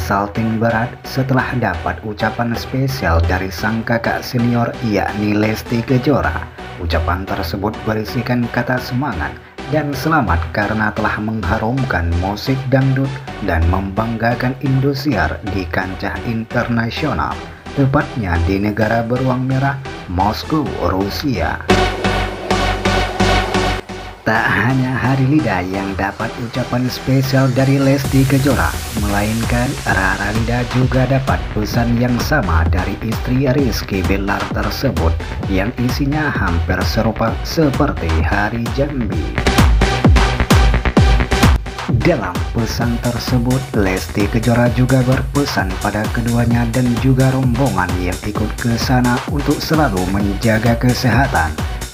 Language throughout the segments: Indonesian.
salting berat setelah dapat ucapan spesial dari sang kakak senior yakni Lesti Kejora. Ucapan tersebut berisikan kata semangat dan selamat karena telah mengharumkan musik dangdut dan membanggakan Indosiar di kancah internasional, tepatnya di negara beruang merah, Moskow, Rusia. Tak hanya Hari Lida yang dapat ucapan spesial dari Lesti Kejora, melainkan Rara Lida juga dapat pesan yang sama dari istri Rizky Bilar tersebut yang isinya hampir serupa seperti Hari Jambi. Dalam pesan tersebut, Lesti Kejora juga berpesan pada keduanya dan juga rombongan yang ikut ke sana untuk selalu menjaga kesehatan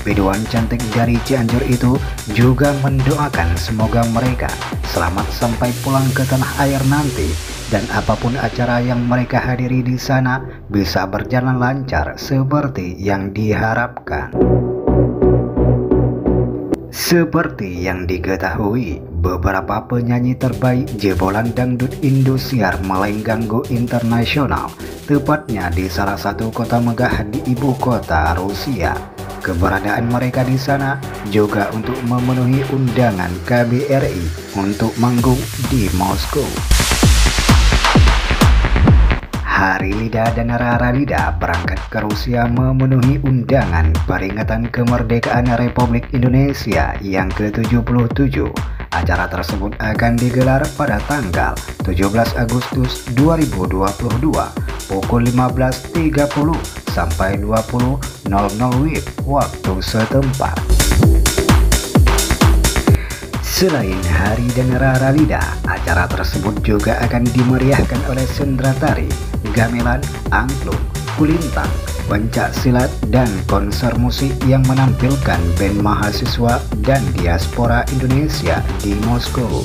Biduan cantik dari Cianjur itu juga mendoakan semoga mereka selamat sampai pulang ke tanah air nanti dan apa pun acara yang mereka hadiri di sana bisa berjalan lancar seperti yang diharapkan. Seperti yang diketahui, beberapa penyanyi terbaik jebolan dangdut Indosiar melenggang go internasional, tepatnya di salah satu kota megah di ibu kota Rusia. Keberadaan mereka di sana juga untuk memenuhi undangan KBRI untuk manggung di Moskow. Hari Lida dan Rara Lida berangkat ke Rusia memenuhi undangan peringatan kemerdekaan Republik Indonesia yang ke-77. Acara tersebut akan digelar pada tanggal 17 Agustus 2022 pukul 15.30 sampai 20.00 WIB waktu setempat. Selain Hari dan Rara acara tersebut juga akan dimeriahkan oleh sendra tari, gamelan, angklung, kulintang, pencak silat, dan konser musik yang menampilkan band mahasiswa dan diaspora Indonesia di Moskow.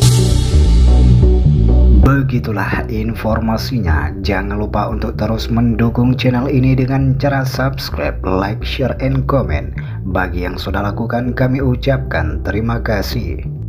Begitulah informasinya. Jangan lupa untuk terus mendukung channel ini dengan cara subscribe, like, share, and comment. Bagi yang sudah lakukan kami ucapkan terima kasih.